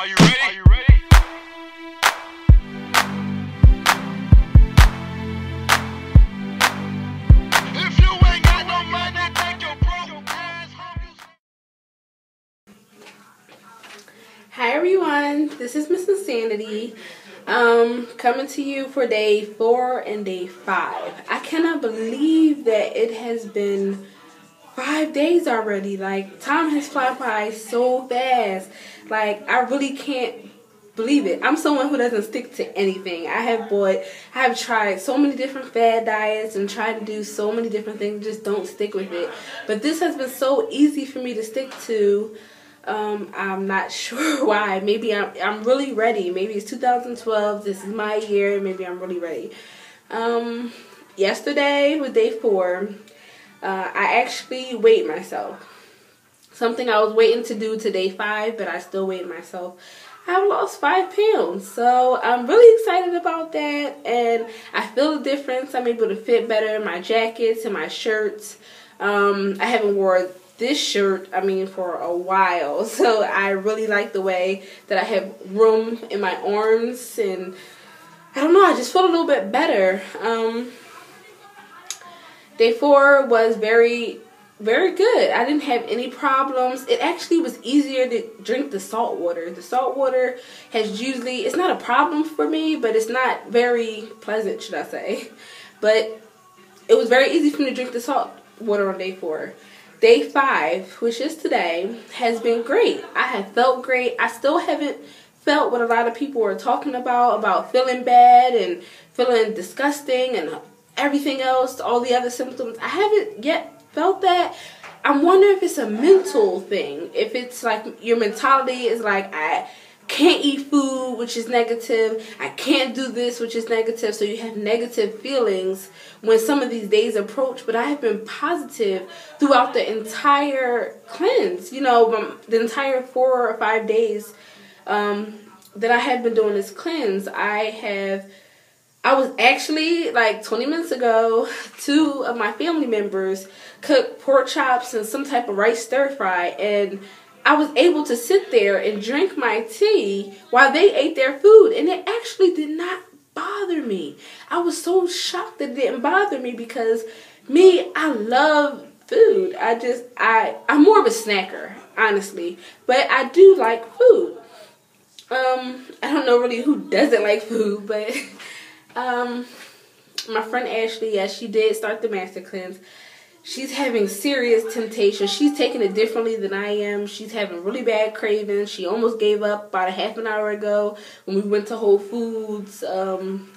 Are you ready? Are you ready? If you ain't got no money, take your broke ass. Hi everyone, this is Miss Insanity. Um, coming to you for day four and day five. I cannot believe that it has been five days already. Like time has flown by so fast. Like I really can't believe it. I'm someone who doesn't stick to anything. I have bought, I have tried so many different fad diets and tried to do so many different things, just don't stick with it. But this has been so easy for me to stick to. Um, I'm not sure why. Maybe I'm I'm really ready. Maybe it's 2012. This is my year. Maybe I'm really ready. Um, yesterday was day four. Uh, I actually weighed myself. Something I was waiting to do to day five, but I still weighed myself. I've lost five pounds, so I'm really excited about that, and I feel the difference. I'm able to fit better in my jackets and my shirts. Um, I haven't wore this shirt, I mean, for a while, so I really like the way that I have room in my arms, and I don't know, I just feel a little bit better. Um, day four was very very good. I didn't have any problems. It actually was easier to drink the salt water. The salt water has usually, it's not a problem for me, but it's not very pleasant, should I say. But it was very easy for me to drink the salt water on day four. Day five, which is today, has been great. I have felt great. I still haven't felt what a lot of people are talking about, about feeling bad and feeling disgusting and everything else, all the other symptoms. I haven't yet felt that. I'm wondering if it's a mental thing. If it's like your mentality is like I can't eat food, which is negative. I can't do this, which is negative. So you have negative feelings when some of these days approach. But I have been positive throughout the entire cleanse. You know, the entire four or five days um, that I have been doing this cleanse. I have I was actually like 20 minutes ago, two of my family members cooked pork chops and some type of rice stir fry, and I was able to sit there and drink my tea while they ate their food, and it actually did not bother me. I was so shocked that it didn't bother me because me, I love food. I just I I'm more of a snacker, honestly, but I do like food. Um, I don't know really who doesn't like food, but um, my friend Ashley, yes, she did start the master cleanse. She's having serious temptation. She's taking it differently than I am. She's having really bad cravings. She almost gave up about a half an hour ago when we went to Whole Foods. Um,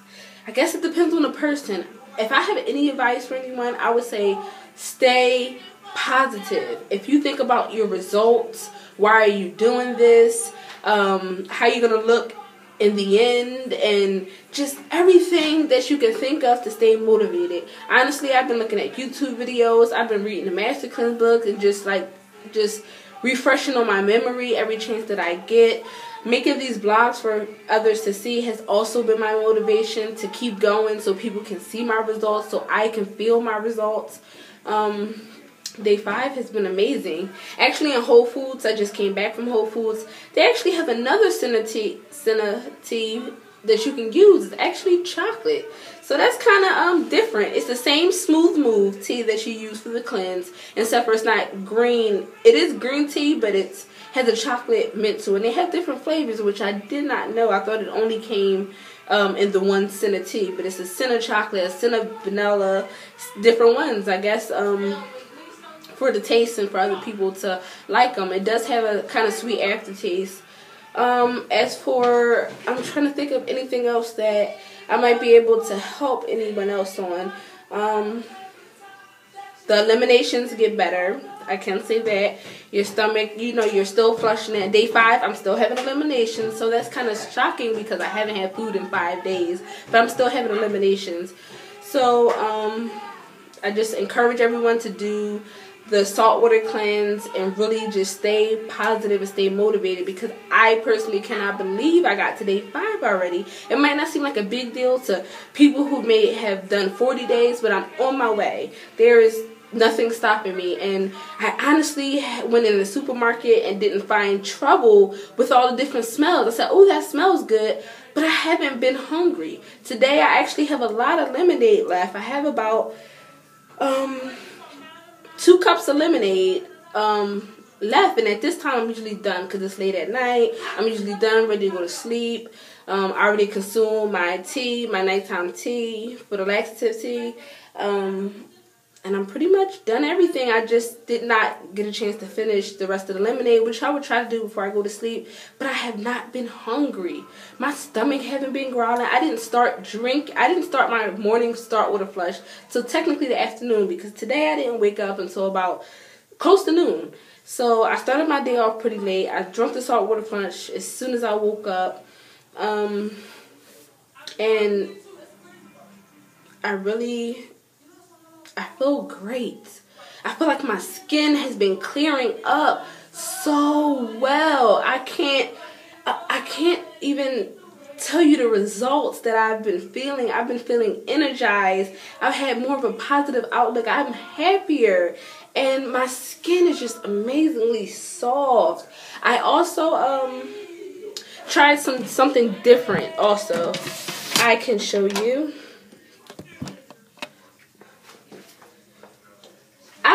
I guess it depends on the person. If I have any advice for anyone, I would say stay positive. If you think about your results, why are you doing this? Um, how you gonna look in the end and just everything that you can think of to stay motivated. Honestly, I've been looking at YouTube videos, I've been reading the Master Cleanse book and just like just refreshing on my memory every chance that I get. Making these blogs for others to see has also been my motivation to keep going so people can see my results, so I can feel my results. Um, Day five has been amazing. Actually, in Whole Foods, I just came back from Whole Foods. They actually have another Senna tea that you can use. It's actually chocolate. So that's kind of um different. It's the same smooth move tea that you use for the cleanse, except for it's not green. It is green tea, but it has a chocolate mint to it. And they have different flavors, which I did not know. I thought it only came um, in the one Senna tea, but it's a Senna chocolate, a Senna vanilla, different ones. I guess um for the taste and for other people to like them. It does have a kind of sweet aftertaste. Um, as for, I'm trying to think of anything else that I might be able to help anyone else on. Um, the eliminations get better. I can say that. Your stomach, you know, you're still flushing at day five. I'm still having eliminations, so that's kind of shocking because I haven't had food in five days, but I'm still having eliminations. So, um, I just encourage everyone to do the saltwater cleanse and really just stay positive and stay motivated because I personally cannot believe I got to day five already. It might not seem like a big deal to people who may have done 40 days, but I'm on my way. There is nothing stopping me. And I honestly went in the supermarket and didn't find trouble with all the different smells. I said, oh, that smells good, but I haven't been hungry. Today, I actually have a lot of lemonade left. I have about um, two cups of lemonade um, left. And at this time, I'm usually done because it's late at night. I'm usually done, ready to go to sleep. Um, I already consumed my tea, my nighttime tea for the laxative tea. Um, and I'm pretty much done everything. I just did not get a chance to finish the rest of the lemonade, which I would try to do before I go to sleep. But I have not been hungry. My stomach haven't been growling. I didn't start drink. I didn't start my morning start with a flush so technically the afternoon because today I didn't wake up until about close to noon. So I started my day off pretty late. I drank the salt water punch as soon as I woke up. Um, and I really I feel great. I feel like my skin has been clearing up so well. I can't I, can't even tell you the results that I've been feeling. I've been feeling energized. I've had more of a positive outlook. I'm happier and my skin is just amazingly soft. I also um tried some something different also. I can show you.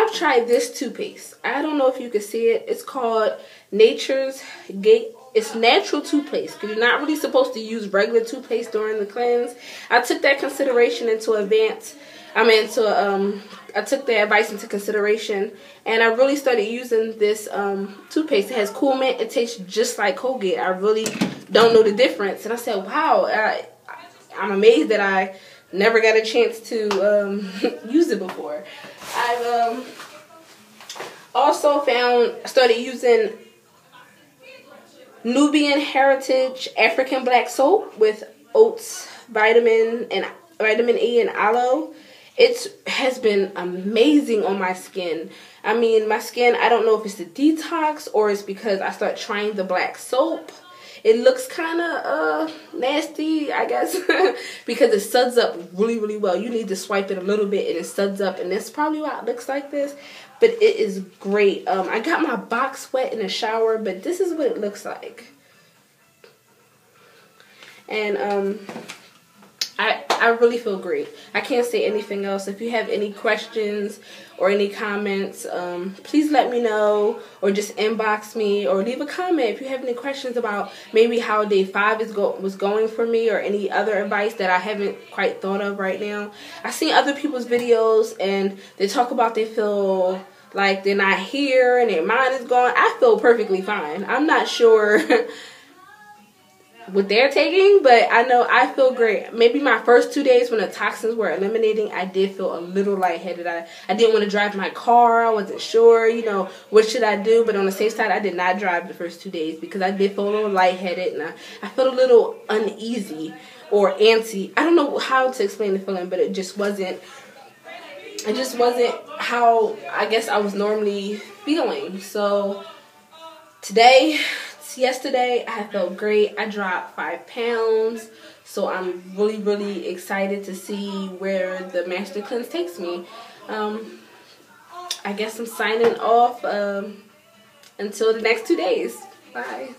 I've tried this toothpaste. I don't know if you can see it. It's called Nature's Gate. It's natural toothpaste because you're not really supposed to use regular toothpaste during the cleanse. I took that consideration into advance. I'm into um I took the advice into consideration and I really started using this um, toothpaste. It has cool mint. It tastes just like Colgate. I really don't know the difference. And I said, wow, I, I'm amazed that I never got a chance to um, use it before. I've um, also found, started using Nubian Heritage African Black Soap with oats, vitamin, and vitamin E and aloe. It has been amazing on my skin. I mean, my skin, I don't know if it's the detox or it's because I start trying the black soap. It looks kind of uh, nasty, I guess, because it suds up really, really well. You need to swipe it a little bit and it suds up, and that's probably why it looks like this. But it is great. Um, I got my box wet in the shower, but this is what it looks like. And um, I, I really feel great. I can't say anything else. If you have any questions or any comments, um, please let me know or just inbox me or leave a comment if you have any questions about maybe how day five is go was going for me or any other advice that I haven't quite thought of right now. I see other people's videos and they talk about they feel like they're not here and their mind is gone. I feel perfectly fine. I'm not sure what they're taking, but I know I feel great. Maybe my first two days when the toxins were eliminating, I did feel a little lightheaded. I, I didn't want to drive my car. I wasn't sure, you know, what should I do. But on the safe side, I did not drive the first two days because I did feel a little lightheaded and I, I felt a little uneasy or antsy. I don't know how to explain the feeling, but it just wasn't. It just wasn't how I guess I was normally feeling. So today yesterday I felt great. I dropped five pounds. So I'm really, really excited to see where the Master Cleanse takes me. Um, I guess I'm signing off um, until the next two days. Bye.